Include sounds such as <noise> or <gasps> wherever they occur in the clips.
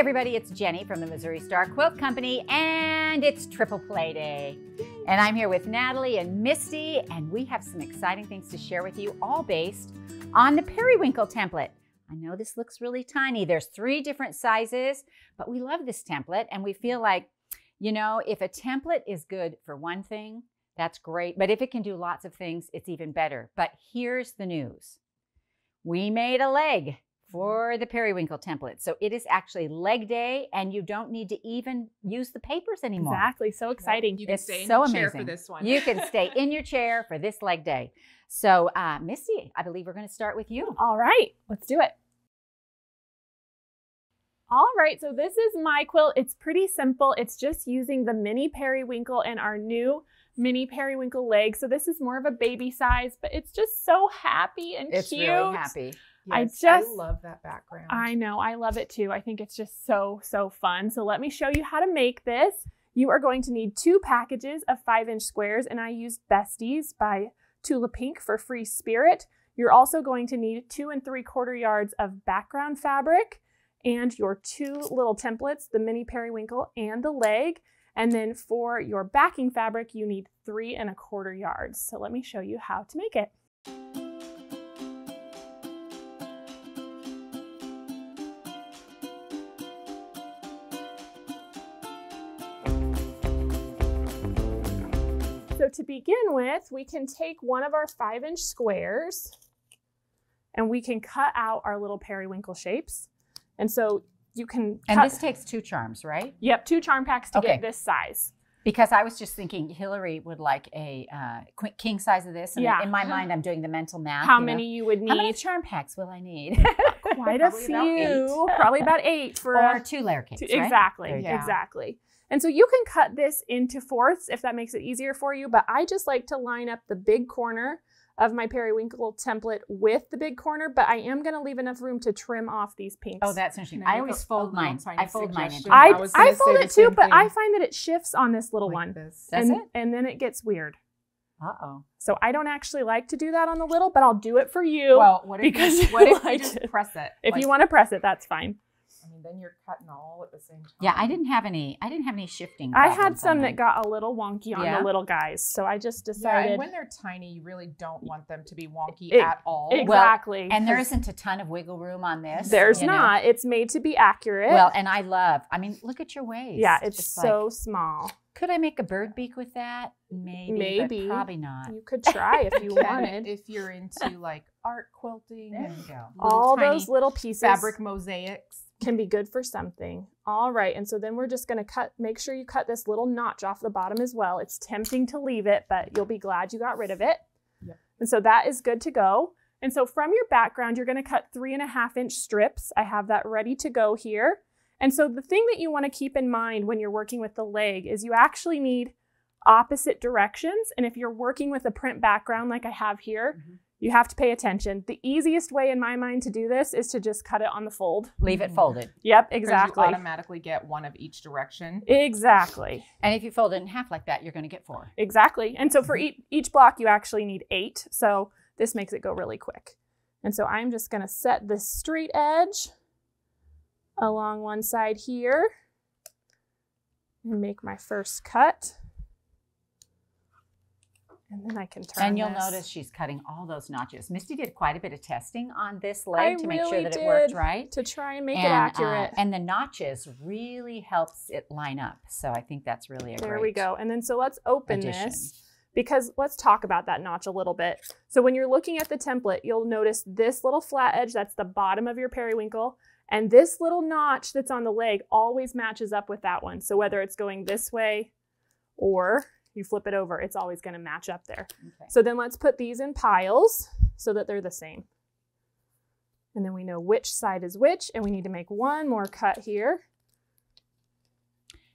everybody, it's Jenny from the Missouri Star Quilt Company, and it's Triple Play Day. And I'm here with Natalie and Misty, and we have some exciting things to share with you, all based on the periwinkle template. I know this looks really tiny. There's three different sizes, but we love this template, and we feel like, you know, if a template is good for one thing, that's great. But if it can do lots of things, it's even better. But here's the news. We made a leg for the periwinkle template. So it is actually leg day and you don't need to even use the papers anymore. Exactly. So exciting. You can It's stay in so your chair for this one. You can <laughs> stay in your chair for this leg day. So uh, Misty, I believe we're going to start with you. All right, let's do it. All right, so this is my quilt. It's pretty simple. It's just using the mini periwinkle and our new mini periwinkle leg. So this is more of a baby size, but it's just so happy and It's cute. really happy. I just- love that background. I know, I love it too. I think it's just so, so fun. So let me show you how to make this. You are going to need two packages of five inch squares, and I use Besties by Tula Pink for FreeSpirit. You're also going to need two and three quarter yards of background fabric and your two little templates, the mini periwinkle and the leg. And then for your backing fabric, you need three and a quarter yards. So let me show you how to make it. To begin with, we can take one of our five inch squares and we can cut out our little periwinkle shapes. And so you can And cut, this takes two charms, right? yep, two charm packs to Okay. get this size. Because I was just thinking Hillary would like a uh, king size of this. And Yeah. in my <gasps> mind, I'm doing the mental math. How you know. many you would How many need? charm packs will I need? <laughs> Quite a <laughs> Probably about few. Probably about eight for <laughs> or a, two layer cakes, to- right? exactly, go. exactly. And so you can cut this into fourths if that makes it easier for you. But I just like to line up the big corner of my periwinkle template with the big corner. But I am going to leave enough room to trim off these pinks. Oh, that's interesting. I I always a- fold a mine. tiny I fold mine into? I, I I fold it too, same but I find that it shifts on this little Like one. this. Does and, it? and then it gets weird. Uh oh. So I don't actually like to do that on the little, but I'll do it for you. Well, what if because you, you what if like you just press it? if Like, you want to press it, that's fine. I mean, then you're cutting all at the same time. Yeah, I didn't have any. I didn't have any shifting. I had problems on some that got a little wonky on Yeah? the little guys, so I just Yeah, decided and when they're tiny, you really don't want them to be wonky It- at all. exactly. And there isn't a ton of wiggle room on this. there's you know? not. It's made to be accurate. Well, and I love. I mean, look at your waist. yeah, it's Just so like, small. could I make a bird beak with that? Maybe. Maybe. But probably not. You could try if you <laughs> wanted. if you're into like art quilting There you go. little All tiny those little pieces fabric mosaics. Can be good for something. All right, and so then we're just going to cut. Make sure you cut this little notch off the bottom as well. It's tempting to leave it, but you'll be glad you got rid of it. Yep. And so that is good to go. And so from your background, you're going to cut three and a half inch strips. I have that ready to go here. And so the thing that you want to keep in mind when you're working with the leg is you actually need opposite directions. And if you're working with a print background like I have here, Mhm. You have to pay attention. The easiest way in my mind to do this is to just cut it on the fold. Leave it mm-hmm. folded. Yep, exactly. You automatically get one of each direction. Exactly. And if you fold it in half like that, you're going to get four. Exactly. And so for mm-hmm. each, each block, you actually need eight. So this makes it go really quick. And so I'm just going to set this straight edge along one side here and make my first cut. And then I can turn And you'll this. notice she's cutting all those notches. Misty did quite a bit of testing on this leg I to make sure that it worked right. to try and make and, it uh, accurate. and the notches really helps it line up. So I think that's really a There great There we go. And then so let's open addition. this because let's talk about that notch a little bit. So when you're looking at the template, you'll notice this little flat edge, that's the bottom of your periwinkle. And this little notch that's on the leg always matches up with that one. So whether it's going this way or you flip it over, it's always going to match up there. Okay. So then let's put these in piles so that they're the same. And then we know which side is which, and we need to make one more cut here.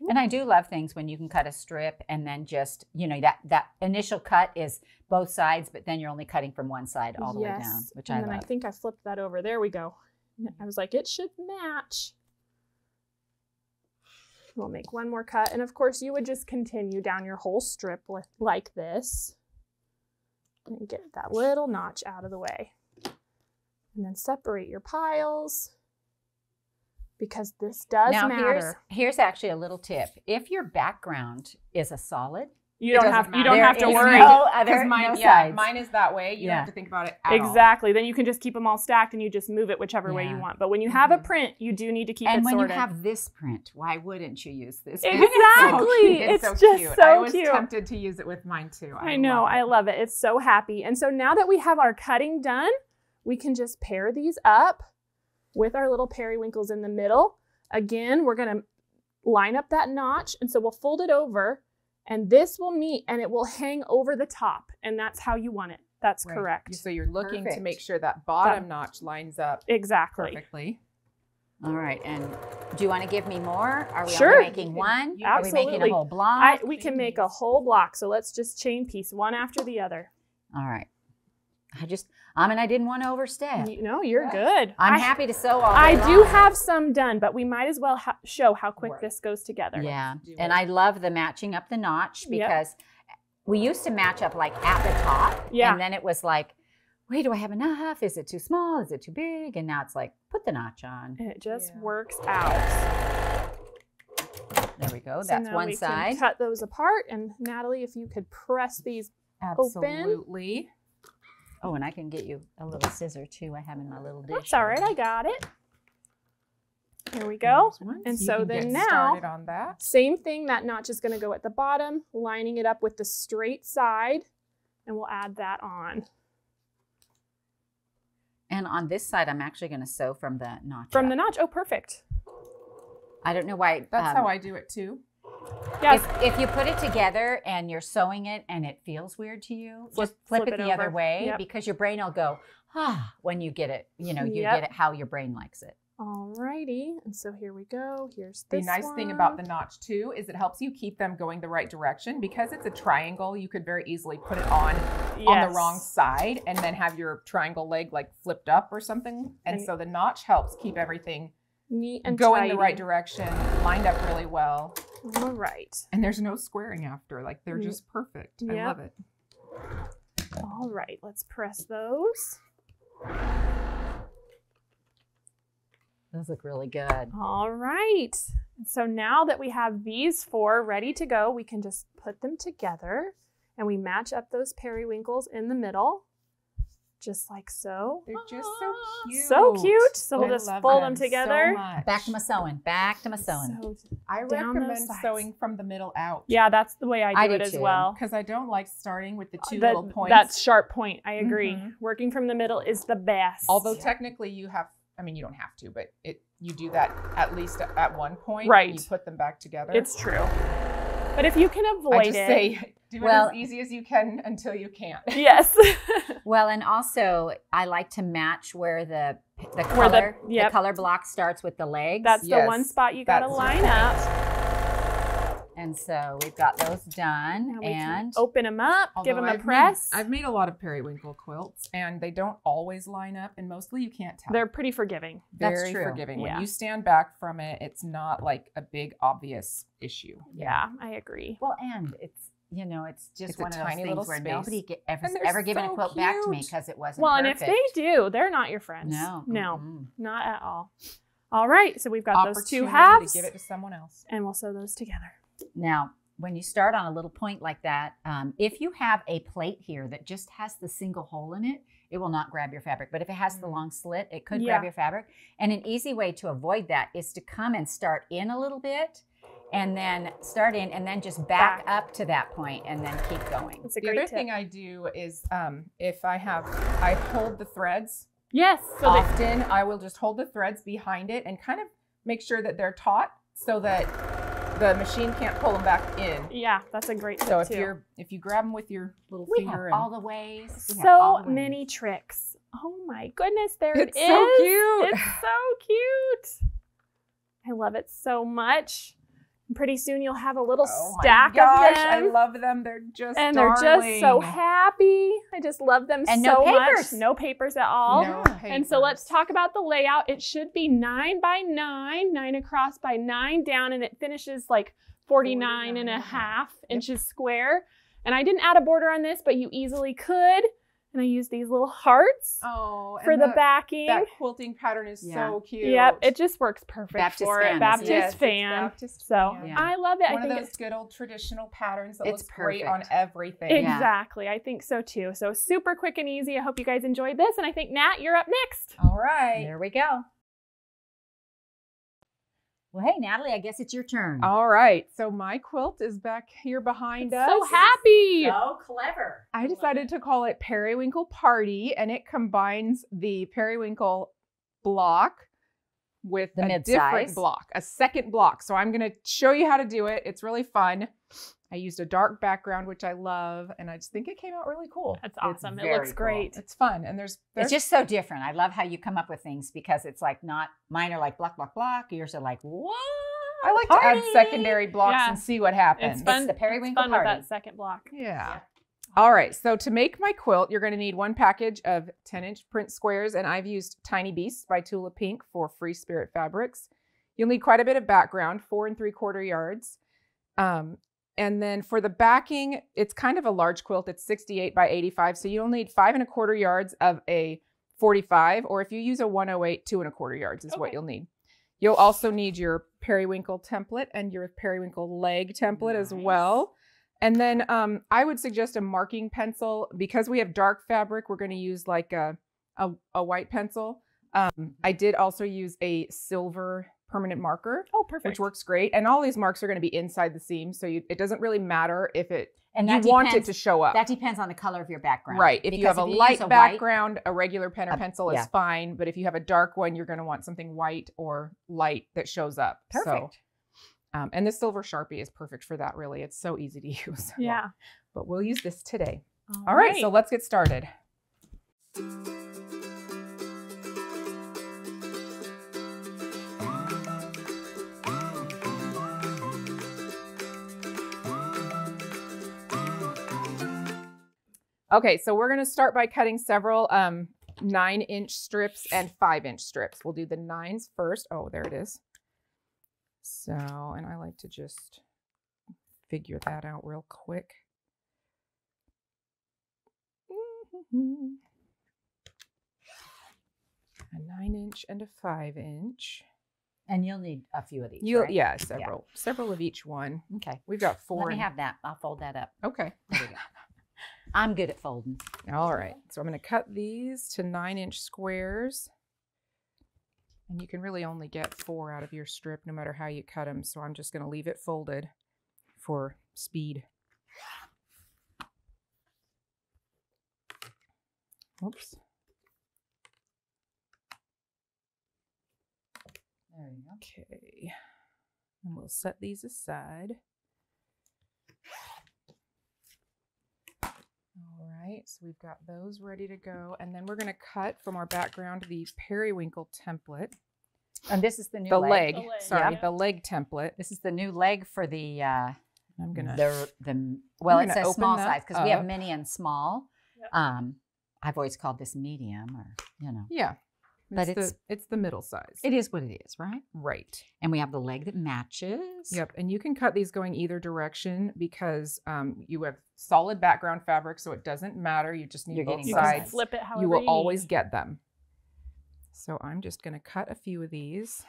And I do love things when you can cut a strip and then just, you know, that that initial cut is both sides, but then you're only cutting from one side all the way down, which and I then love. I think I flipped that over. There we go. Mm-hmm. I was like, it should match. We'll make one more cut. And of course, you would just continue down your whole strip with, like this. And get that little notch out of the way. And then separate your piles. because this does now matter. here's here's actually a little tip. If your background is a solid, you don't doesn't have you don't There have to is worry. no other mine, no yeah, sides. mine is that way. You Yeah. don't have to think about it at all. Exactly. Then you can just keep them all stacked and you just move it whichever way you want. But when you have a Mhm. print, you do need to keep it. sorted. and when you have this print, why wouldn't you use this? Exactly. It's, It's so just cute. so I was cute. tempted to use it with mine too. I know, love I love it. It's so happy. And so now that we have our cutting done, we can just pair these up with our little periwinkles in the middle. Again, we're going to line up that notch. And so we'll fold it over and this will meet and it will hang over the top. And that's how you want it. That's Right. correct. So you're looking Perfect. to make sure that bottom notch lines up Exactly. perfectly. All right, and do you want to give me more? Are we Sure. only making one? You Are we making a whole block? I, we can make a whole block. So let's just chain piece one after the other. All right. I just, um, I mean, I didn't want to overstep. You know, you're good. I'm I, happy to sew all I day do long. have some done, but we might as well ha- show how quick Right. this goes together. Yeah, and. I love the matching up the notch Yep. because we used to match up like at the top, Yeah. and then it was like, wait, do I have enough? Is it too small? Is it too big? And now it's like, put the notch on. And it just Yeah. works out. There we go. So That's now one we side. Can cut those apart. And Natalie, if you could press these. open. Absolutely. Oh, and I can get you a little scissor too. I have in my little dish. That's all right. I got it. Here we go. And you so then now- on that. Same thing. That notch is going to go at the bottom, lining it up with the straight side. And we'll add that on. And on this side, I'm actually going to sew from the notch. From up. the notch. Oh, perfect. I don't know why. That's um, how I do it too. Yes. If, if you put it together and you're sewing it and it feels weird to you, Flip- just flip, flip it, it the other way Yep. because your brain will go, ah, when you get it. You know, you Yep. get it how your brain likes it. Alrighty. And so here we go. Here's The this nice thing about the notch too is it helps you keep them going the right direction because it's a triangle. You could very easily put it on on the wrong side and then have your triangle leg like flipped up or something. And, And- so the notch helps keep everything Neat and going the right direction, lined up really well. All right. And there's no squaring after. Like they're just perfect. I love it. All right. Let's press those. Those look really good. All right. So now that we have these four ready to go, we can just put them together and we match up those periwinkles in the middle, just like so. They're just so <gasps> cute. So cute. So we'll I just fold them so together. much. Back to my sewing. Back to my sewing. So- I recommend sewing from the middle out. yeah, that's the way I do I do it as well. Because I don't like starting with the two That- little points. That's sharp point. I agree. Mhm. Working from the middle is the best. Although technically you have, I mean, you don't have to, but it you do that at least at- at one point. Right. You put them back together. it's true. But if you can avoid I just it, say do Well- it as easy as you can until you can't. <laughs> yes. <laughs> Well, and also I like to match where the the Where the- color the, color block starts with the legs. That's the one spot you got to line right. up. And so we've got those done. Now we can And open them up, give them a I've press. Made, I've made a lot of periwinkle quilts, and they don't always line up, and mostly you can't tell. They're pretty forgiving. That's very true. forgiving. Yeah. When you stand back from it, it's not like a big obvious issue. Yeah, I agree. well, and it's you know it's just It's one of those tiny things where space. nobody get, ever, And they're ever given a so quilt back to me because it wasn't. Well, and if they do, they're not your friends. no, No, mm-mm. not at all. All right, so we've got those two halves, give it to someone else. and we'll sew those together. Now, when you start on a little point like that, um, if you have a plate here that just has the single hole in it, it will not grab your fabric. But if it has the Mm. long slit, it could Yeah. grab your fabric. And an easy way to avoid that is to come and start in a little bit and then start in and then just back, Back. up to that point and then keep going. It's a The great other tip. thing I do is um, if I have, I hold the threads. yes, so they, Often I will just hold the threads behind it and kind of make sure that they're taut so that the machine can't pull them back in. yeah, that's a great tip So if too. you're if you grab them with your little We finger have and all the ways. We have all so the ways. many tricks. Oh my goodness, there It's it is. so cute. It's so cute. I love it so much. And pretty soon you'll have a little Oh my stack gosh, of them. I love them. They're just and they're just so happy. I just love them And so no much. papers. No papers at all. No papers. And so let's talk about the layout. It should be nine by nine, nine across by nine down, and it finishes like 49 and a half Yep. inches square. And I didn't add a border on this, but you easily could. And I use these little hearts Oh, for and the backing. That quilting pattern is Yeah. so cute. Yep, it just works perfect Baptist for fan, it. isn't it? Baptist Yes, fan. Baptist so fan. Yeah. I love it. One I of think those it's good old traditional patterns that It's looks great on perfect. everything. Yeah. exactly. I think so too. So super quick and easy. I hope you guys enjoyed this. And I think Nat, you're up next. All right. There we go. Well, hey, Natalie, I guess it's your turn. All right. So my quilt is back here behind us. So happy. So clever. I decided to call it Periwinkle Party, and it combines the periwinkle block with The a mid-size. different block, a second block. So I'm going to show you how to do it. It's really fun. I used a dark background, which I love, and I just think it came out really cool. That's awesome. It very looks cool. great. It's fun, and there's, there's It's just so different. I love how you come up with things because it's like not mine are like block, block, block. Yours are like what? I like to add secondary blocks Yeah. and see what happens. It's fun. the periwinkle it's fun party. with that second block. Yeah. All right. So to make my quilt, you're going to need one package of 10 inch print squares, and I've used Tiny Beasts by Tula Pink for FreeSpirit Fabrics. You'll need quite a bit of background, four and three quarter yards. Um, and then for the backing, it's kind of a large quilt. It's 68 by 85. So you'll need five and a quarter yards of a 45, or if you use a 108, two and a quarter yards is what you'll need. You'll also need your periwinkle template and your periwinkle leg template as well. And then um, I would suggest a marking pencil because we have dark fabric. We're going to use like a, a, a white pencil. Um, I did also use a silver permanent marker, Oh, perfect. which works great. And all these marks are going to be inside the seam, so you, it doesn't really matter if it And you that want it to show up. That depends on the color of your background. Right. If you Because have a use light white- background, a regular pen or Uh, pencil is yeah. fine. But if you have a dark one, you're going to want something white or light that shows up. So, Perfect. um, and the silver sharpie is perfect for that. Really, it's so easy to <laughs> use. yeah. But we'll use this today. All right. So let's get started. Okay, so we're going to start by cutting several um, nine inch strips and five inch strips. We'll do the nines first. Oh, there it is. So, and I like to just figure that out real quick. A nine inch and a five inch. And you'll need a few of these. You, right? yeah, several, several of each one. Okay. We've got four. Let me have that. I'll fold that up. okay. There we go. I'm good at folding. All right. So I'm going to cut these to nine inch squares. And you can really only get four out of your strip no matter how you cut them. So I'm just going to leave it folded for speed. Oops. There you go. Okay. And we'll set these aside. Right, so we've got those ready to go. And then we're going to cut from our background the periwinkle template. And this is the new The leg. leg, The leg, sorry, yeah. the leg template. This is the new leg for the uh I'm going to, the the well, I'm it gonna says small size because we have mini and small. Yep. Um, I've always called this medium, or you know, yeah. But it's, it's- the, it's the middle size. it is what it is, right? right. And we have the leg that matches. Yep, and you can cut these going either direction because um, you have solid background fabric, so it doesn't matter. You just need You're both getting You can sides. sides. flip it however you will need. always get them. So I'm just going to cut a few of these.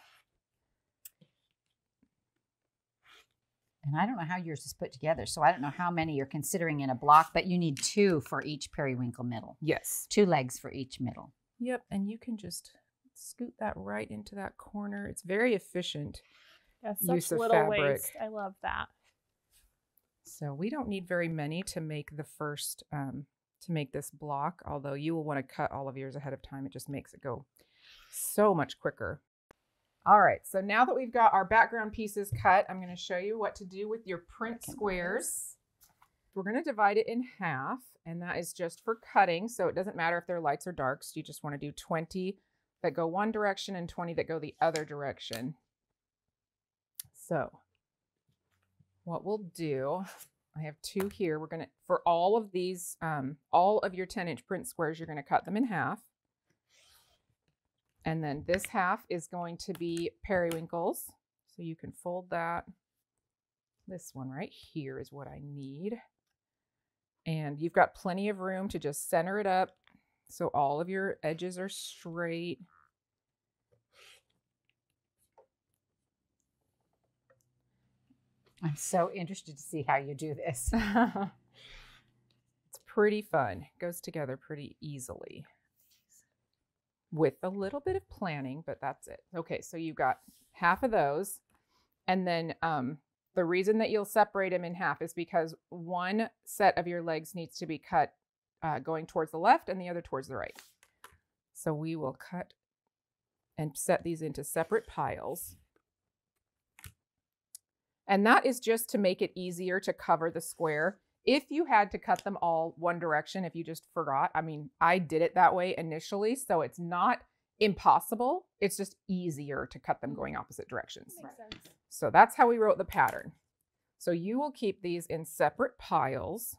And I don't know how yours is put together, so I don't know how many you're considering in a block, but you need two for each periwinkle middle, Yes. two legs for each middle. Yep, and you can just scoot that right into that corner. It's very efficient. Yeah, such use of little fabric. waste. I love that. So we don't need very many to make the first um, to make this block. Although you will want to cut all of yours ahead of time. It just makes it go so much quicker. All right, so now that we've got our background pieces cut, I'm going to show you what to do with your print squares. We're going to divide it in half, and that is just for cutting. So it doesn't matter if they're lights or darks. You just want to do 20 that go one direction and 20 that go the other direction. So what we'll do, I have two here. We're going to, for all of these, um, all of your 10 inch print squares, you're going to cut them in half. And then this half is going to be periwinkles. So you can fold that. This one right here is what I need. And you've got plenty of room to just center it up so all of your edges are straight. I'm so interested to see how you do this. <laughs> it's pretty fun. Goes together pretty easily with a little bit of planning, but that's it. Okay, so you've got half of those. And then um, the reason that you'll separate them in half is because one set of your legs needs to be cut uh, going towards the left and the other towards the right. So we will cut and set these into separate piles. And that is just to make it easier to cover the square. If you had to cut them all one direction, if you just forgot, I mean, I did it that way initially, so it's not impossible. It's just easier to cut them going opposite directions. Makes sense. So that's how we wrote the pattern. So you will keep these in separate piles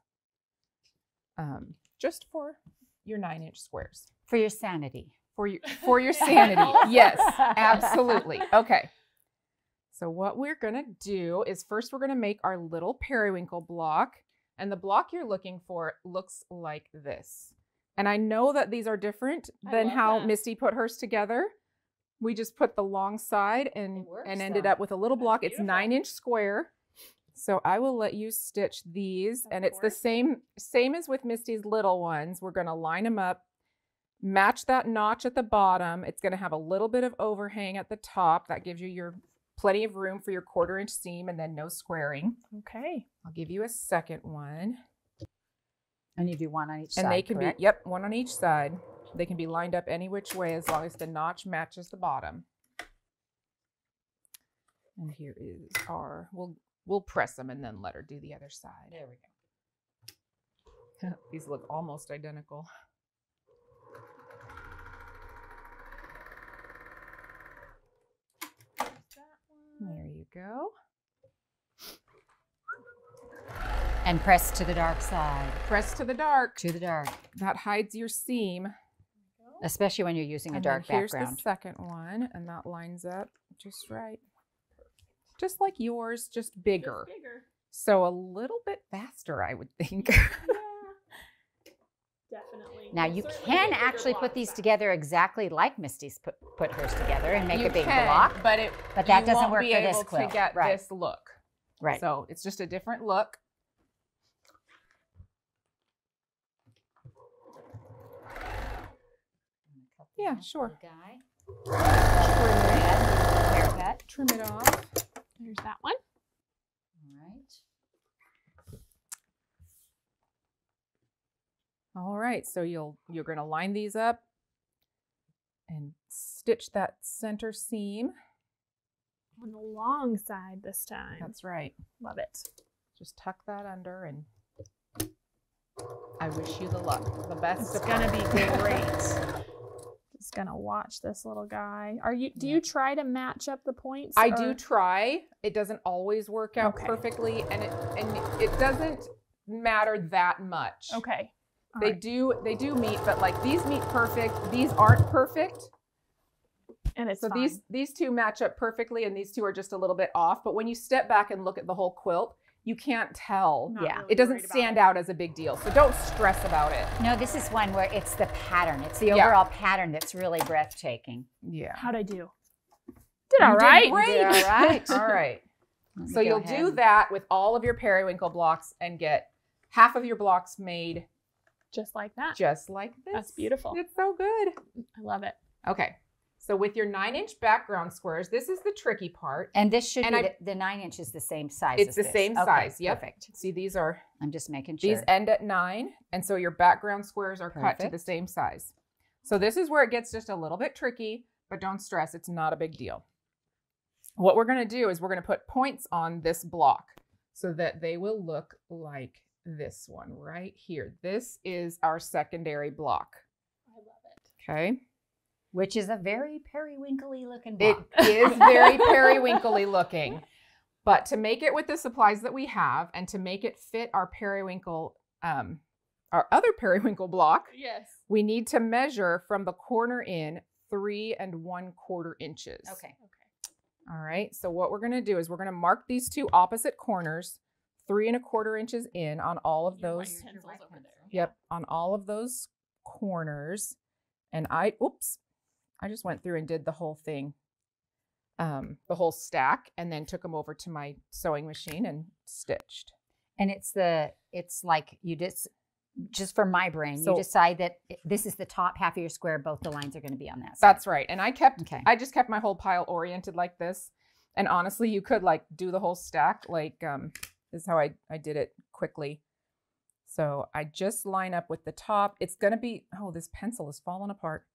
um, just for your nine inch squares. For your sanity. For your, <laughs> for your sanity. yes, absolutely. <laughs> Okay. So what we're going to do is first we're going to make our little periwinkle block. And the block you're looking for looks like this. And I know that these are different than how that. Misty put hers together. We just put the long side and, works, and ended though. up with a little block. It's nine inch square. So I will let you stitch these. Of and it's the same, same as with Misty's little ones. We're going to line them up, match that notch at the bottom. It's going to have a little bit of overhang at the top. That gives you your plenty of room for your quarter inch seam and then no squaring. Okay. I'll give you a second one. And you do one on each And side. they can correct? be, yep, one on each side. They can be lined up any which way as long as the notch matches the bottom. And here is our, we'll, we'll press them and then let her do the other side. There we go. <laughs> These look almost identical. There you go. And press to the dark side. Press to the dark. To the dark. That hides your seam. Especially when you're using a And then dark here's background. the second one, and that lines up just right. Just like yours, just bigger. Just bigger. So a little bit faster, I would think. Yeah. <laughs> Definitely. Now you certainly can actually put these back. together exactly like Misty's put, put hers together and make You a big can, block. but it But that you doesn't won't work be for this able quilt, to get right. this look. Right. So it's just a different look. Yeah, sure. Guy. Trim Haircut. it, trim it off. There's that one. All right. All right, so you'll you're going to line these up and stitch that center seam. On the long side this time. That's right. Love it. Just tuck that under and I wish you the luck. The best It's gonna be great. <laughs> Just gonna watch this little guy. Are you? Do you try to match up the points? I do try. It doesn't always work out Okay. perfectly and it and it doesn't matter that much. Okay. All They right. do they do meet, but like these meet perfect. These aren't perfect. And it's So fine. these these two match up perfectly and these two are just a little bit off. But when you step back and look at the whole quilt, you can't tell. Not yeah. really It doesn't stand it. out as a big deal. So don't stress about it. No, this is one where it's the pattern. It's the Yeah. overall pattern that's really breathtaking. Yeah. How'd I do? Did You all right. You did all <laughs> right. All right. So you'll ahead do that with all of your periwinkle blocks and get half of your blocks made Just like that. just like this. That's beautiful. It's so good. I love it. Okay. So with your nine inch background squares, this is the tricky part. And this should And be I- the, the nine inch is the same size. It's as the this. same Okay, size. Yep. Perfect. See, these are I'm just making sure. these end at nine, and so your background squares are cut to the same size. So this is where it gets just a little bit tricky, but don't stress, it's not a big deal. What we're gonna do is we're gonna put points on this block so that they will look like this one right here. This is our secondary block. I love it. Okay. Which is a very periwinkly looking It block. is very <laughs> periwinkly looking. But to make it with the supplies that we have and to make it fit our periwinkle, um, our other periwinkle block, Yes. we need to measure from the corner in three and one quarter inches. Okay. Okay. All right. So what we're going to do is we're going to mark these two opposite corners three and a quarter inches in on all of Your those. pencil's over there. Yep, on all of those corners. And I, oops, I just went through and did the whole thing, um, the whole stack, and then took them over to my sewing machine and stitched. And it's the it's like you just just for my brain, So- you decide that this is the top half of your square. Both the lines are going to be on that. side. That's right. And I kept, Okay. I just kept my whole pile oriented like this. And honestly, you could like do the whole stack. Like, um, this is how I, I did it quickly. So I just line up with the top. It's going to be, oh, this pencil is falling apart.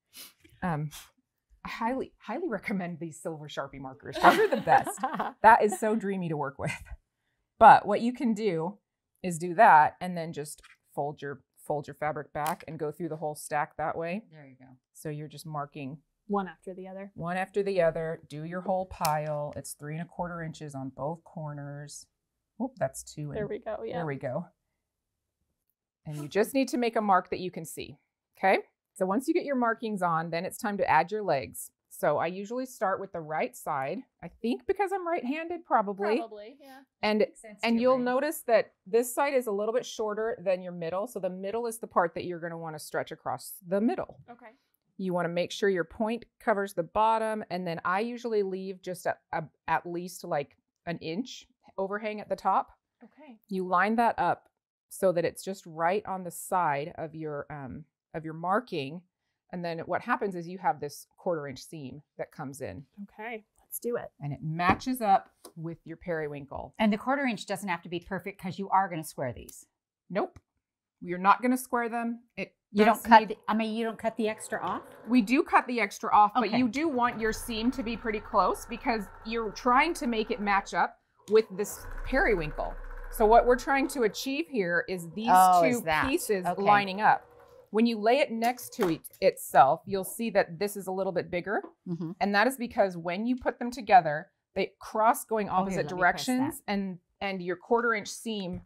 Um, I highly, highly recommend these silver Sharpie markers. Those are the best. <laughs> that is so dreamy to work with. But what you can do is do that and then just fold your fold your fabric back and go through the whole stack that way. there you go. So you're just marking One after the other. one after the other. Do your whole pile. It's three and a quarter inches on both corners. Whoop, that's two. And, There we go. Yeah. There we go. And you just need to make a mark that you can see. Okay. So once you get your markings on, then it's time to add your legs. So I usually start with the right side. I think because I'm right-handed, probably. Probably. Yeah. And and you'll notice that this side is a little bit shorter than your middle. So the middle is the part that you're going to want to stretch across the middle. Okay. You want to make sure your point covers the bottom. And then I usually leave just a, a, at least like an inch overhang at the top. Okay. You line that up so that it's just right on the side of your um, of your marking. And then what happens is you have this quarter inch seam that comes in Okay. Let's do it. and it matches up with your periwinkle. And the quarter inch doesn't have to be perfect because you are going to square these. Nope. You're not going to square them. It You don't cut. need- The, I mean, you don't cut the extra off. we do cut the extra off, but you do want your seam to be pretty close because you're trying to make it match up with this periwinkle. So what we're trying to achieve here is these Oh, two is pieces Okay. lining up. When you lay it next to it itself, you'll see that this is a little bit bigger, Mm-hmm. and that is because when you put them together, they cross going Oh, opposite let me press that. directions, and and your quarter inch seam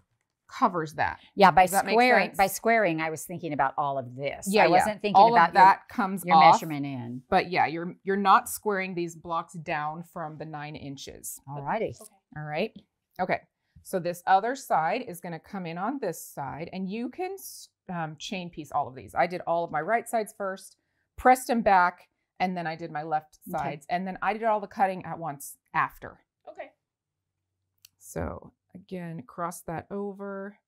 covers that. Yeah, by that squaring, by squaring, I was thinking about all of this. Yeah, I yeah. wasn't thinking All about of that comes your, your off. measurement in. But yeah, you're you're not squaring these blocks down from the nine inches. All righty. Okay. All right. Okay. So this other side is going to come in on this side, and you can s- um, chain piece all of these. I did all of my right sides first, pressed them back, and then I did my left Okay. sides, and then I did all the cutting at once after. Okay. So again, cross that over.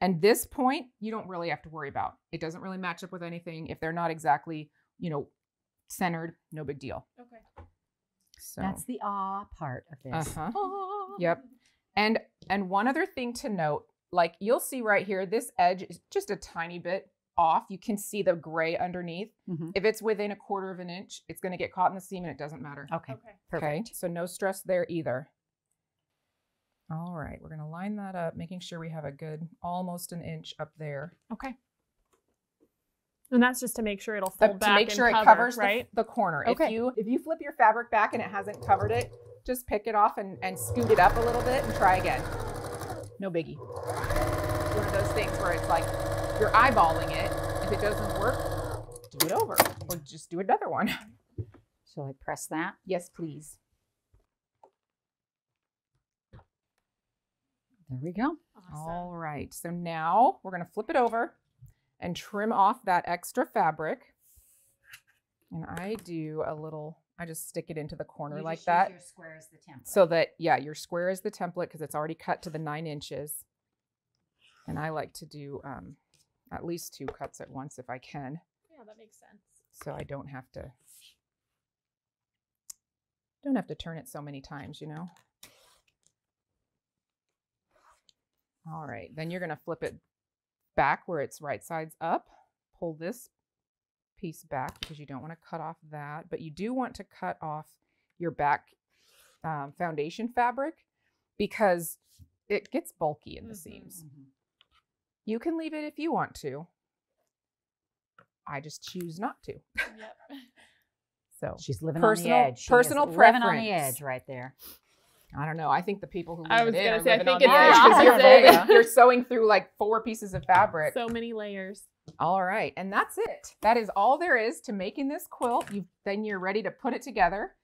And this point, you don't really have to worry about. It doesn't really match up with anything. If they're not exactly, you know, centered, no big deal. Okay. So That's the ah part of this. uh-huh. Ah. Yep. And and one other thing to note, like you'll see right here, this edge is just a tiny bit off. You can see the gray underneath. Mhm. If it's within a quarter of an inch, it's going to get caught in the seam and it doesn't matter. Okay, Okay. perfect. Okay, so no stress there either. All right, we're gonna line that up, making sure we have a good almost an inch up there. Okay. And that's just to make sure it'll Uh, fold to back make and sure cover, it covers the- the, corner. Okay. If you if you flip your fabric back and it hasn't covered it, just pick it off and, and scoot it up a little bit and try again. No biggie. One of those things where it's like you're eyeballing it. If it doesn't work, do it over or just do another one. <laughs> Shall I press that? Yes, please. There we go. Awesome. All right. So now we're going to flip it over and trim off that extra fabric. And I do a little, I just stick it into the corner like that. Your square as the template. So that, yeah, your square is the template because it's already cut to the nine inches. And I like to do um, at least two cuts at once if I can. Yeah, that makes sense. So I don't have to, don't have to turn it so many times, you know? All right, then you're gonna flip it back where it's right sides up. Pull this piece back because you don't want to cut off that, but you do want to cut off your back um, foundation fabric because it gets bulky in the Mhm. seams. Mhm. You can leave it if you want to. I just choose not to. Yep. <laughs> So She's living Personal- on the edge. She is personal living on the edge right there. I don't know. I think the people who leave I was it in gonna are say, I think on it's the the you're, <laughs> you're sewing through like four pieces of fabric. so many layers. All right, and that's it. That is all there is to making this quilt. You then you're ready to put it together.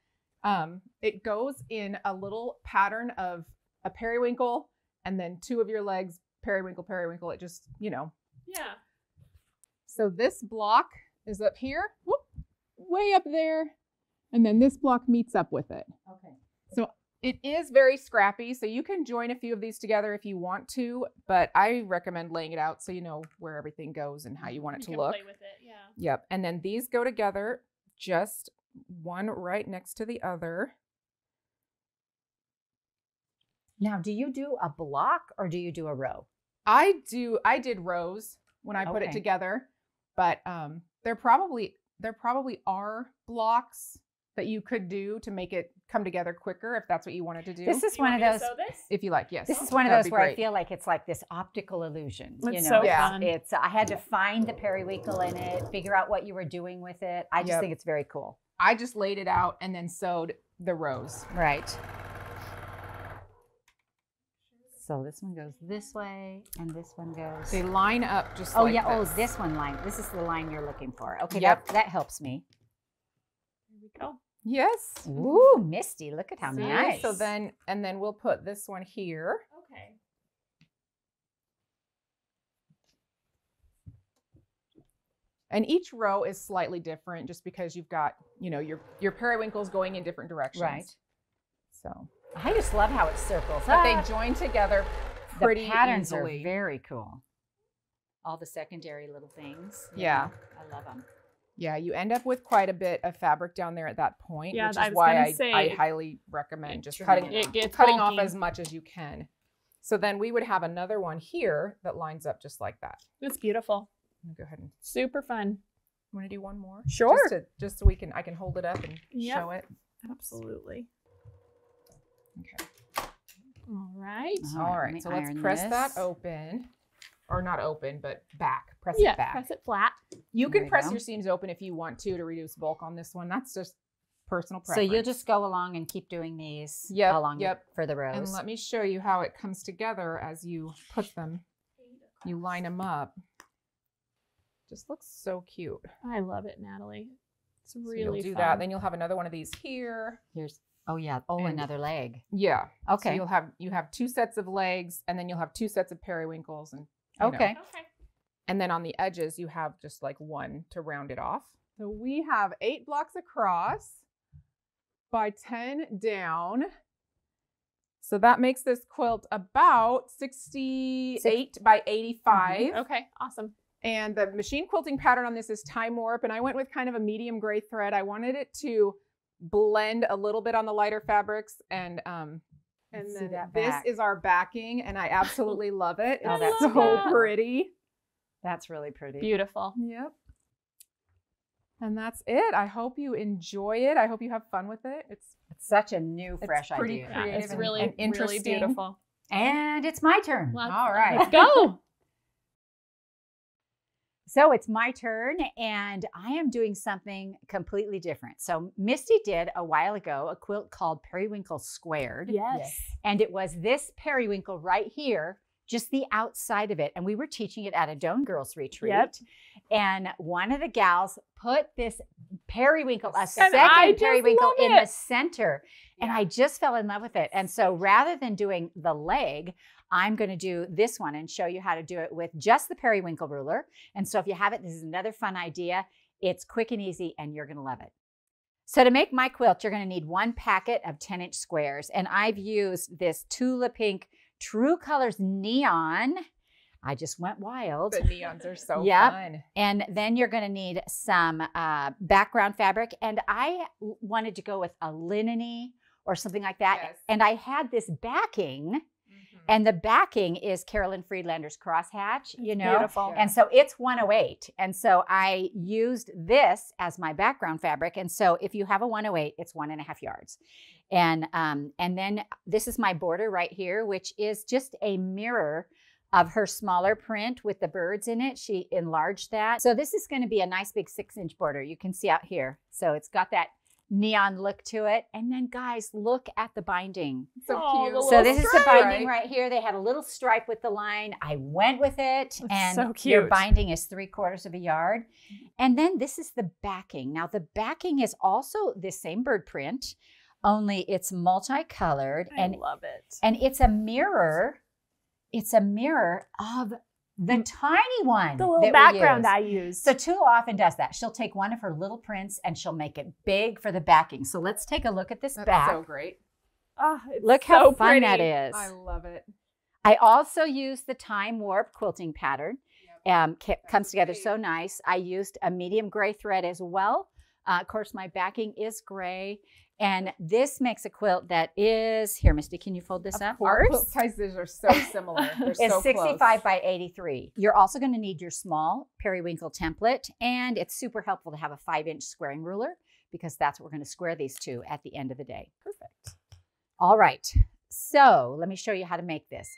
Um, it goes in a little pattern of a periwinkle and then two of your legs periwinkle, periwinkle. It just, you know. Yeah. So this block is up here, whoop, way up there, and then this block meets up with it. Okay. So it is very scrappy, so you can join a few of these together if you want to, but I recommend laying it out so you know where everything goes and how you want it You to can look. play with it. Yeah. Yep. And then these go together just one right next to the other. Now, do you do a block or do you do a row? I do I did rows when I put it together, but um there probably there probably are blocks that you could do to make it come together quicker if that's what you wanted to do. This is You one of those. sew this? if you like, yes. This oh, is one of those be where I feel like it's like this optical illusion. you It's know, so Yeah. fun. it's I had to find the periwinkle in it, figure out what you were doing with it. I just Yep. think it's very cool. I just laid it out and then sewed the rows. Right. So this one goes this way, and this one goes. They line up just Oh like yeah. Oh, this. Oh, this one line. This is the line you're looking for. Okay, Yep. that that helps me. Here go. Yes. Ooh, Misty, look at how See? nice. So then and then we'll put this one here. Okay. And each row is slightly different just because you've got, you know, your your periwinkles going in different directions. Right. So, I just love how it circles but they join together pretty the pretty patterns easily. are very cool. All the secondary little things. Yeah. I love them. Yeah, you end up with quite a bit of fabric down there at that point, Yeah, which I is was why I, say, I highly recommend just trimming cutting it It gets cutting off as much as you can. So then we would have another one here that lines up just like that. It's beautiful. I'm go ahead and Super fun. want to do one more? Sure. Just, to, just so we can I can hold it up and Yep. show it. Absolutely. Okay. All right. All All right, right. let me So let's iron press that open. Or not open, but back. Press yeah, it back. press it flat. You There can we press go. your seams open if you want to to reduce bulk on this one. That's just personal preference. So you'll just go along and keep doing these Yep, along the- yep. for the rows. and let me show you how it comes together as you put them. You line them up. Just looks so cute. I love it, Natalie. It's So really you'll do fun. that. Then you'll have another one of these here. Here's oh yeah. Oh, And- another leg. Yeah. So Okay. you'll have you have two sets of legs, and then you'll have two sets of periwinkles, and you know. okay. Okay. And then on the edges, you have just like one to round it off. So we have eight blocks across by 10 down. So that makes this quilt about 68 by 85. Okay. Awesome. And the machine quilting pattern on this is time warp. And I went with kind of a medium gray thread. I wanted it to blend a little bit on the lighter fabrics. And um, and Let's see then that this is our backing, and I absolutely love it. <laughs> Oh, that's so beautiful. <laughs> pretty. That's really pretty. Beautiful. Yep. And that's it. I hope you enjoy it. I hope you have fun with it. It's It's such a new, It's fresh pretty idea. Yeah, Creative it's and- really, and really interesting. beautiful. And it's my turn. Let's- All right. Let's go. <laughs> So it's my turn, and I am doing something completely different. So Misty did a while ago a quilt called Periwinkle Squared. yes. And it was this periwinkle right here, just the outside of it. And we were teaching it at a Doan Girls retreat. Yep. And one of the gals put this periwinkle, a And second periwinkle in the it. center. And I just fell in love with it. And so rather than doing the leg, I'm going to do this one and show you how to do it with just the periwinkle ruler. And so if you have it, this is another fun idea. It's quick and easy, and you're going to love it. So to make my quilt, you're going to need one packet of 10 inch squares. And I've used this Tula Pink True Colors Neon. I just went wild. the neons are so <laughs> Yep. fun. And then you're going to need some uh, background fabric. And I wanted to go with a lineny or something like that. Yes. And I had this backing, and the backing is Carolyn Friedlander's crosshatch, you know? Beautiful. And so it's 108. And so I used this as my background fabric. And so if you have a 108, it's one and a half yards. And um, and then this is my border right here, which is just a mirror of her smaller print with the birds in it. She enlarged that. So this is going to be a nice big six inch border. You can see out here. So it's got that neon look to it. And then guys, look at the binding. So Oh, cute. So little this is the binding right here. They had a little stripe with the line. I went with it, and so your binding is three quarters of a yard. And then this is the backing. Now the backing is also the same bird print, only it's multicolored I and love it. and it's a mirror it's a mirror of the tiny one. The little background. I use. So Tula often does that. She'll take one of her little prints and she'll make it big for the backing. So let's take a look at this That's back. so great. It's look how so fun pretty. is. I love it. I also used the time warp quilting pattern. Um, ca- comes together great. so nice. I used a medium gray thread as well. Uh, of course, my backing is gray. And this makes a quilt that is here, Misty. Can you fold this Of up? Our course. quilt sizes are so <laughs> similar. They're It's so 65 close. by 83. You're also going to need your small periwinkle template, and it's super helpful to have a five inch squaring ruler because that's what we're going to square these to at the end of the day. Perfect. All right, so let me show you how to make this.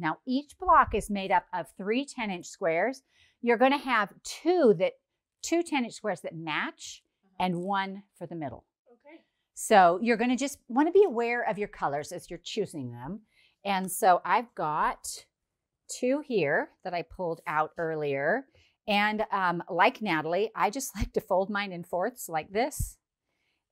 Now, each block is made up of three 10 inch squares. You're going to have two that two 10 inch squares that match and one for the middle. Okay. So you're going to just want to be aware of your colors as you're choosing them. And so I've got two here that I pulled out earlier. And um, like Natalie, I just <laughs> like to fold mine in fourths like this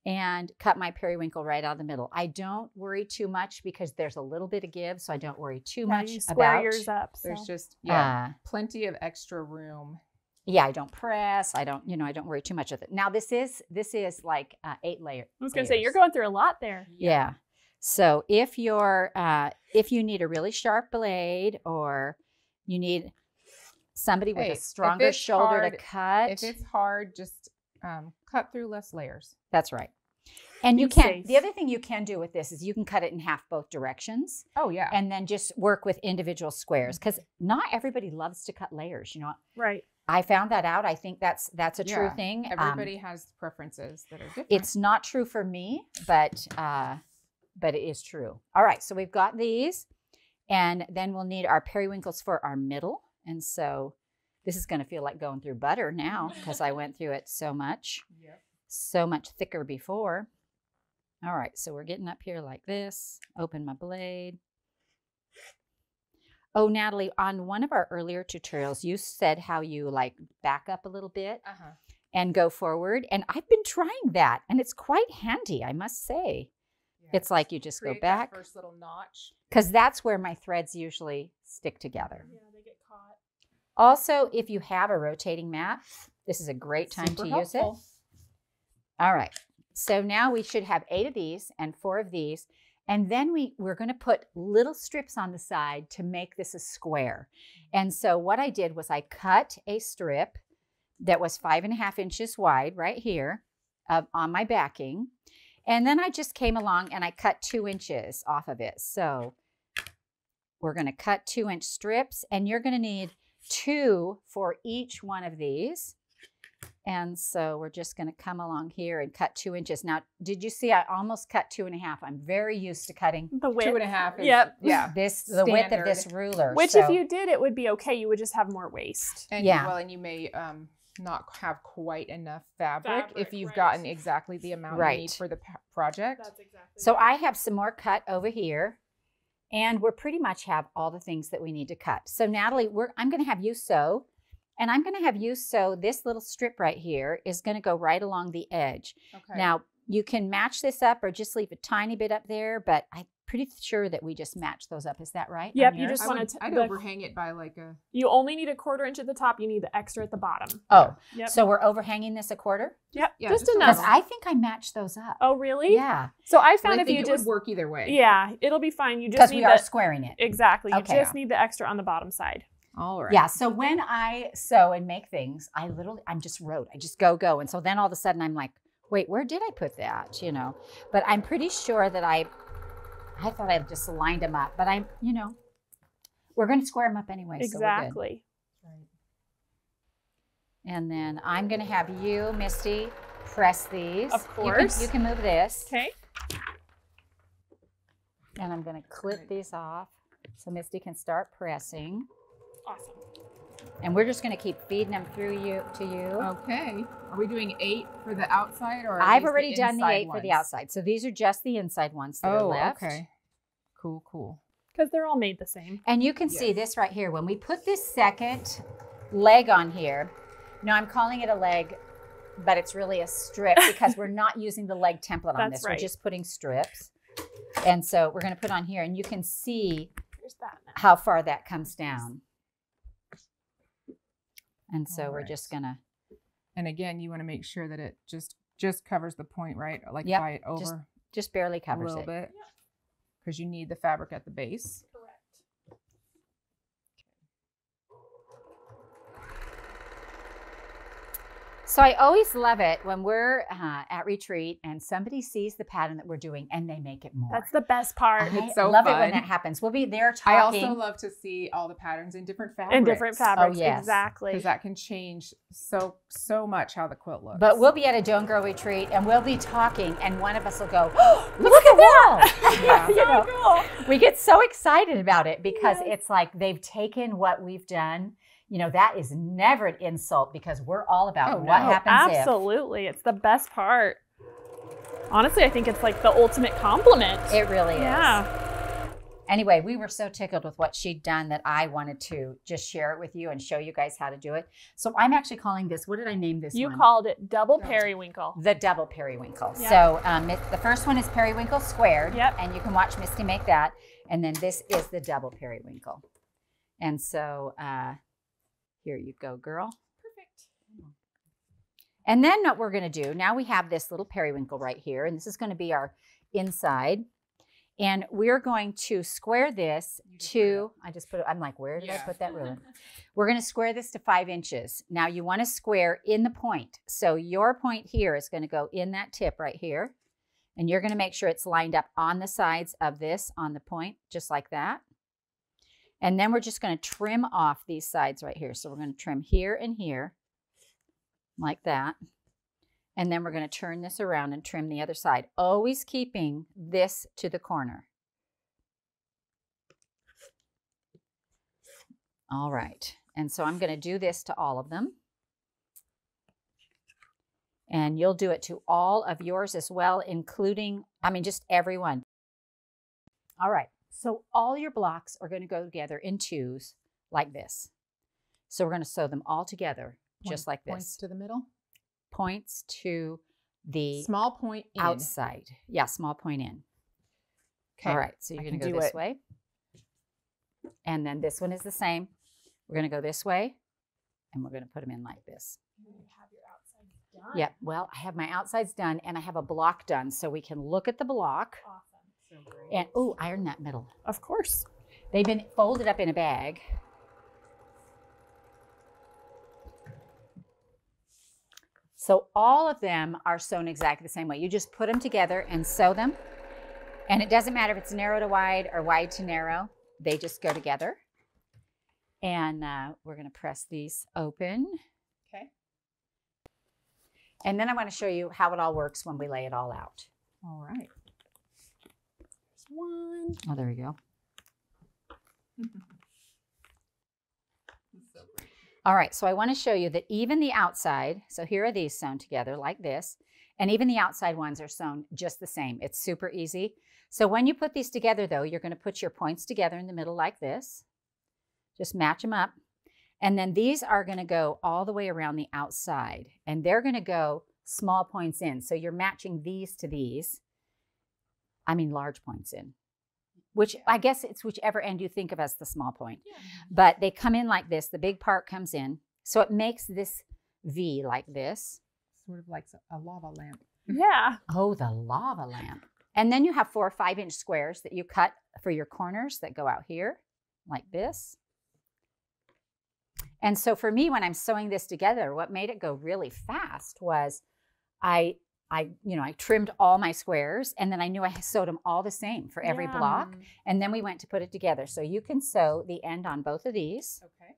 and cut my periwinkle right out of the middle. I don't worry too much because there's a little bit of give, so I don't worry too Yeah, much you square about. yours up. There's just yeah, uh, plenty of extra room. yeah, I don't press. I don't, you know, I don't worry too much with it. Now this is this is like uh, eight layer. I was gonna say you're going through a lot there. Yeah. So if you're uh, if you need a really sharp blade or you need somebody with Hey, a stronger shoulder hard- to cut, If it's hard, just um, cut through less layers. that's right. And you can. The other thing you can do with this is you can cut it in half both directions, Oh yeah. and then just work with individual squares because not everybody loves to cut layers. You know, Right. I found that out. I think that's that's a true Yeah, thing. Um, Everybody has preferences that are different. It's not true for me, but uh, but it is true. All right, so we've got these, and then we'll need our periwinkles for our middle. And so this is going to feel like going through butter now because I went through it so much, <laughs> Yep. so much thicker before. All right, so we're getting up here like this. Open my blade. Oh, Natalie, on one of our earlier tutorials, you said how you like back up a little bit Uh huh. and go forward. And I've been trying that, and it's quite handy, I must say. It's like you just go back first little notch. because that's where my threads usually stick together. Yeah, they get caught. Also, if you have a rotating mat, this is a great time Super to use it. helpful. All right. So now we should have eight of these and four of these. And then we, we're going to put little strips on the side to make this a square. And so what I did was I cut a strip that was five and a half inches wide right here uh, on my backing. And then I just came along and I cut two inches off of it. So we're going to cut two inch strips and you're going to need two for each one of these. And so we're just going to come along here and cut two inches. Now, did you see I almost cut two and a half? I'm very used to cutting The width. Two and a half. Is, Yep. <laughs> Yeah. this the width of this ruler. Which, so- if you did, it would be okay. You would just have more waste. And Yeah. well, and you may um, not have quite enough fabric, Fabric, if you've right. gotten exactly the amount you need for the p- project. exactly. So I have some more cut over here, and we're pretty much have all the things that we need to cut. So Natalie, we're I'm going to have you sew, and I'm going to have you sew this little strip right here is going to go right along the edge. okay. Now you can match this up or just leave a tiny bit up there, but I'm pretty sure that we just match those up. Is that right? Yep, you just wanna would, t- I'd the- overhang it by like a. you only need a quarter inch at the top. You need the extra at the bottom. Oh, Yep. so we're overhanging this a quarter Yep. Yeah, just, just enough. because I think I matched those up. oh, really? yeah, So I But found I if think you it just would work either way. yeah, it'll be fine. You just because we are the squaring it. exactly. You Okay. just need the extra on the bottom side. All right. Yeah. So when I sew and make things, I literally, I'm just wrote. I just go, go. And so then all of a sudden I'm like, wait, where did I put that? You know, but I'm pretty sure that I, I thought I just lined them up, but I'm, you know, we're going to square them up anyway. So we're exactly. And then I'm going to have you, Misty, press these. Of You can- course. You can, move this. Okay. And I'm going to clip these off so Misty can start pressing. Awesome. And we're just going to keep feeding them through you to you. Okay. Are we doing eight for the outside or? I've these already done the inside eight for the outside. So these are just the inside ones that are Oh, left. okay. Cool, cool. Because they're all made the same. And you can see this right here. When we put this second leg on here, now I'm calling it a leg but it's really a strip <laughs> because we're not using the leg template on That's this. right. We're just putting strips. And so we're going to put on here and you can see that how far that comes down. And so we're just going to, And again, you want to make sure that it just just covers the point, right? Like Yep, buy it over just just barely covers it. a little it. bit. Because you need the fabric at the base. So I always love it when we're uh, at retreat and somebody sees the pattern that we're doing and they make it more. That's the best part. I It's so love it when that happens. We'll be there talking. I also love to see all the patterns in different fabrics. And different fabrics. yes. Exactly. Because that can change so so much how the quilt looks. But we'll be at a Doan Girls retreat and we'll be talking, and one of us will go, <gasps> oh, <gasps> Look, at that! <laughs> Yeah. <laughs> you know, cool. we get so excited about it because Yes. it's like they've taken what we've done. You know, that is never an insult because we're all about Oh, what no. happens if. Absolutely. It's the best part. Honestly, I think it's like the ultimate compliment. It really is. yeah. Anyway, we were so tickled with what she'd done that I wanted to just share it with you and show you guys how to do it. So I'm actually calling this, what did I name this You one? called it double Double. periwinkle. the double periwinkle. Yep. So um, it- the first one is periwinkle squared, Yep. and you can watch Misty make that. And then this is the double periwinkle. And so uh, here you go, girl. Perfect. And then what we're going to do, now we have this little periwinkle right here, and this is going to be our inside. And we're going to square this You just put it to, I just put it, I'm like, where did I put that ruler? <laughs> We're going to square this to five inches. Now you want to square in the point. So your point here is going to go in that tip right here. And you're going to make sure it's lined up on the sides of this on the point, just like that. And then we're just going to trim off these sides right here. So we're going to trim here and here like that. And then we're going to turn this around and trim the other side, always keeping this to the corner. All right. And so I'm going to do this to all of them. And you'll do it to all of yours as well, including, I mean, just everyone. All right. So all your blocks are going to go together in twos like this. So we're going to sew them all together just like this. Points to the middle. Points to the Small point in. outside. Yeah, small point in. Okay. All right. So you're going to go this it. way. And then this one is the same. We're going to go this way and we're going to put them in like this. You have your outsides done. Yep. Well, I have my outsides done and I have a block done so we can look at the block Awesome. And oh, iron that middle. Of course. They've been folded up in a bag. So all of them are sewn exactly the same way. You just put them together and sew them. And it doesn't matter if it's narrow to wide or wide to narrow. They just go together. And uh, we're going to press these open. Okay. And then I want to show you how it all works when we lay it all out. All right. There's one. Oh, there we go. <laughs> so. All right, so I want to show you that even the outside, so here are these sewn together like this, and even the outside ones are sewn just the same. It's super easy. So when you put these together though, you're going to put your points together in the middle like this. Just match them up. And then these are going to go all the way around the outside, and they're going to go small points in. So you're matching these to these. I mean large points in. Which I guess it's whichever end you think of as the small point Yeah. but they come in like this. The big part comes in. So it makes this V like this. Sort of like a lava lamp. Yeah. <laughs> Oh, the lava lamp. And then you have four or five inch squares that you cut for your corners that go out here like this. And so for me, when I'm sewing this together, what made it go really fast was I, I, you know, I trimmed all my squares and then I knew I sewed them all the same for every Yeah. block. And then we went to put it together. So you can sew the end on both of these. Okay.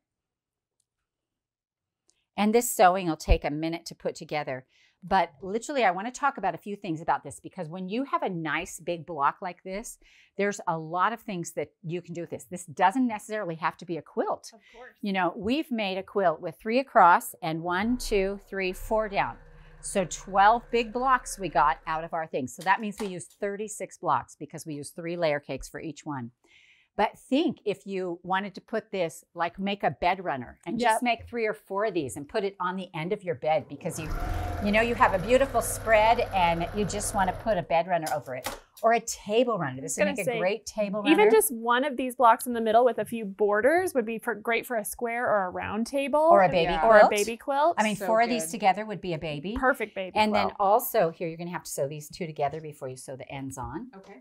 And this sewing will take a minute to put together. But literally, I want to talk about a few things about this because when you have a nice big block like this, there's a lot of things that you can do with this. This doesn't necessarily have to be a quilt. Of course. You know, we've made a quilt with three across and one, two, three, four down. So 12 big blocks we got out of our things. So that means we used 36 blocks because we used three layer cakes for each one. But think if you wanted to put this, like make a bed runner and Yep. just make three or four of these and put it on the end of your bed because you, you know, you have a beautiful spread and you just want to put a bed runner over it or a table runner. This would gonna make a great table runner. Even just one of these blocks in the middle with a few borders would be for, great for a square or a round table or a baby Yeah. quilt. or a baby quilt. I mean, So four of these together would be a baby. perfect baby And then quilt. also here, you're going to have to sew these two together before you sew the ends on. Okay.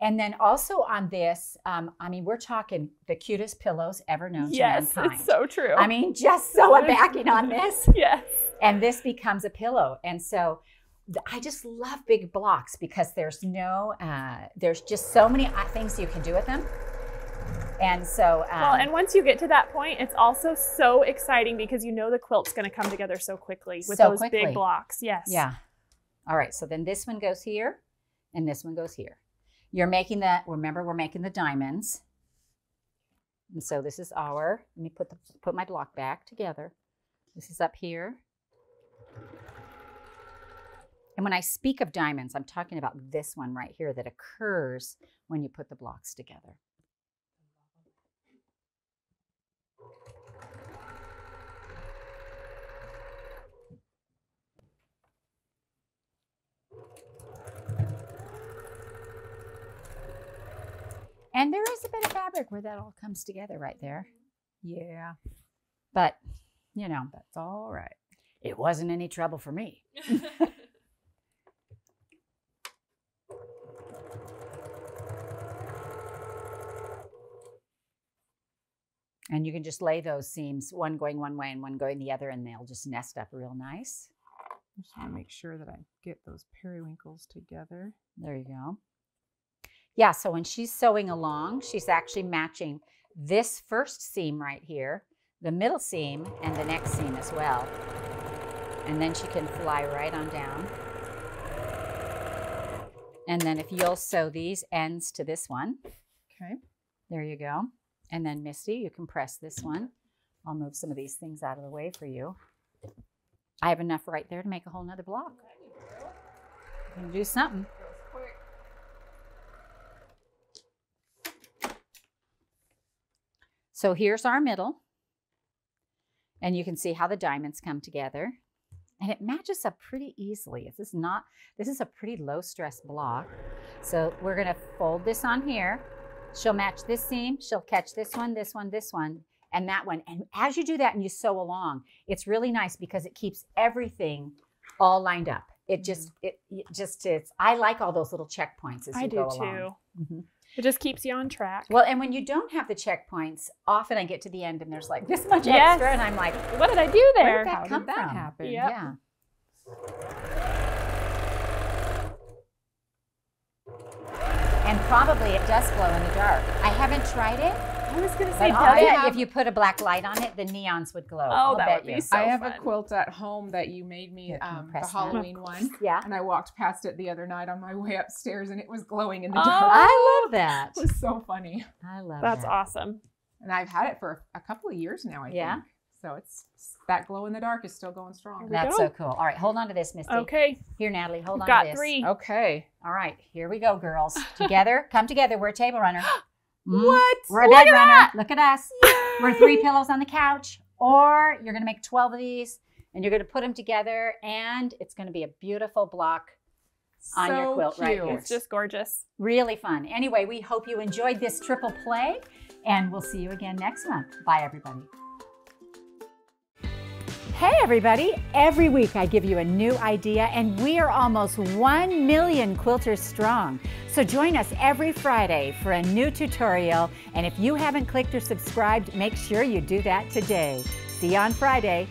And then also on this, um, I mean, we're talking the cutest pillows ever known yes, to mankind. it's so true. I mean, just sew a backing on this, <laughs> yes. and this becomes a pillow. And so th- I just love big blocks because there's no, uh, there's just so many uh, things you can do with them. And so, um, Well, and once you get to that point, it's also so exciting because you know the quilt's going to come together so quickly with So those quickly. big blocks. Yes. Yeah. All right. So then this one goes here and this one goes here. You're making the, remember, we're making the diamonds. And so this is our, let me put the, put my block back together. This is up here. And when I speak of diamonds, I'm talking about this one right here that occurs when you put the blocks together. And there is a bit of fabric where that all comes together right there. Yeah. But, you know, That's all right. it wasn't any trouble for me. <laughs> <laughs> And you can just lay those seams, one going one way and one going the other, and they'll just nest up real nice. I just want to make sure that I get those periwinkles together. There you go. Yeah, so when she's sewing along, she's actually matching this first seam right here, the middle seam, and the next seam as well. And then she can fly right on down. And then if you'll sew these ends to this one, Okay. there you go. And then Misty, you can press this one. I'll move some of these things out of the way for you. I have enough right there to make a whole nother block. You can do something. So here's our middle. And you can see how the diamonds come together. And it matches up pretty easily. This is not, this is a pretty low stress block. So we're gonna fold this on here. She'll match this seam, she'll catch this one, this one, this one, and that one. And as you do that and you sew along, it's really nice because it keeps everything all lined up. It just, it, it just, it's, I like all those little checkpoints as you I do go too. along. Mhm. It just keeps you on track. Well, and when you don't have the checkpoints, often I get to the end and there's like this much Yes. extra, and I'm like, What did I do where there? did that How did come that from? happen? Yep. Yeah. And probably it does glow in the dark. I haven't tried it, I was going to say, I'll bet it? if you put a black light on it, the neons would glow. Oh, I'll that bet would be you. so I have fun. a quilt at home that you made me, Here, can you um, the press that? Halloween one. Yeah. And I walked past it the other night on my way upstairs and it was glowing in the Oh, dark. I love that. It was so funny. I love That's that. That's awesome. And I've had it for a couple of years now, I Yeah. think. So it's that glow in the dark is still going strong. That's go. so cool. All right, hold on to this, Misty. Okay. Here, Natalie, hold We've on got to this. three. Okay. All right, here we go, girls. <laughs> Together, come together. We're a table runner. <gasps> Mm, What? We're a Look bed at runner. that. Look at us. <gasps> We're three pillows on the couch. Or you're going to make 12 of these and you're going to put them together, and it's going to be a beautiful block. on your So quilt right here. It's just gorgeous. Really fun. Anyway, we hope you enjoyed this triple play, and we'll see you again next month. Bye, everybody. Hey, everybody. Every week I give you a new idea, and we are almost 1 million quilters strong. So join us every Friday for a new tutorial. And if you haven't clicked or subscribed, make sure you do that today. See you on Friday.